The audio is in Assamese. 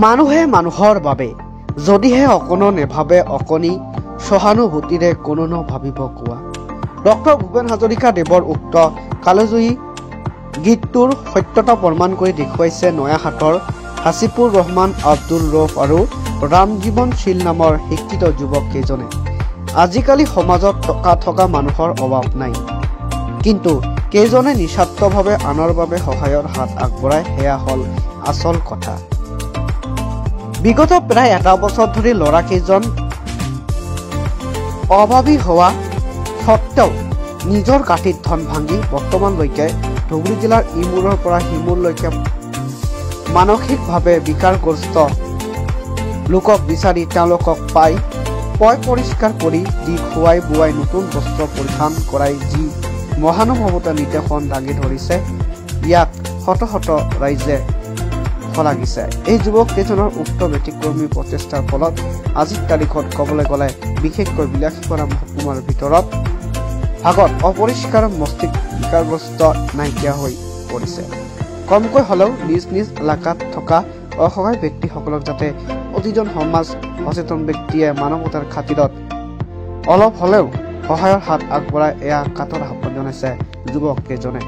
মানুহে মানুহৰ বাবে যদিহে অকণো নেভাবে অকণি সহানুভূতিৰে কোনোনো ভাবিব কোৱা। ডক্টৰ ভূপেন হাজৰিকাদেৱৰ উক্ত কালজয়ী গীতটোৰ সত্যতা প্ৰমাণ কৰি দেখুৱাইছে নয়াহাটৰ হাছিপুৰ ৰহমান আব্দুল ৰফ আৰু ৰামজীৱন শীল নামৰ শিক্ষিত যুৱক কেইজনে। আজিকালি সমাজত টকা থকা মানুহৰ অভাৱ নাই। কিন্তু কেইজনে নিস্বাৰ্থভাৱে আনৰ বাবে সহায়ৰ হাত আগবঢ়ায় সেয়া হ'ল আচল কথা। বিগত প্ৰায় এটা বছৰ ধৰি ল'ৰাকেইজন অভাৱী হোৱা সত্ত্বেও নিজৰ কাঠিত ধন ভাঙি বৰ্তমানলৈকে ধুবুৰী জিলাৰ ইমূৰৰ পৰা সিমূৰলৈকে মানসিকভাৱে বিকাৰগ্ৰস্ত লোকক বিচাৰি তেওঁলোকক পাই পয় পৰিষ্কাৰ কৰি দি খুৱাই বোৱাই নতুন বস্ত্ৰ পৰিধান কৰাই যি মহানুভৱতা নিৰ্দেশন দাঙি ধৰিছে ইয়াক শত শত ৰাইজে শলাগিছে এই যুৱক কেইজনৰ উক্ত ব্যতিক্ৰমী প্ৰচেষ্টাৰ ফলত আজিৰ তাৰিখত ক'বলৈ গ'লে বিশেষকৈ বিলাসীপাৰা মহকুমাৰ ভিতৰত ভাগত অপৰিষ্কাৰ মস্তিষ্ক বিকাৰগ্ৰস্ত নাইকিয়া হৈ পৰিছে। কমকৈ হ'লেও নিজ নিজ এলেকাত থকা অসহায় ব্যক্তিসকলক যাতে প্ৰতিজন সমাজ সচেতন ব্যক্তিয়ে মানৱতাৰ খাতিৰত অলপ হ'লেও সহায়ৰ হাত আগবঢ়াই এয়া কাটৰ আহ্বান জনাইছে যুৱক কেইজনে।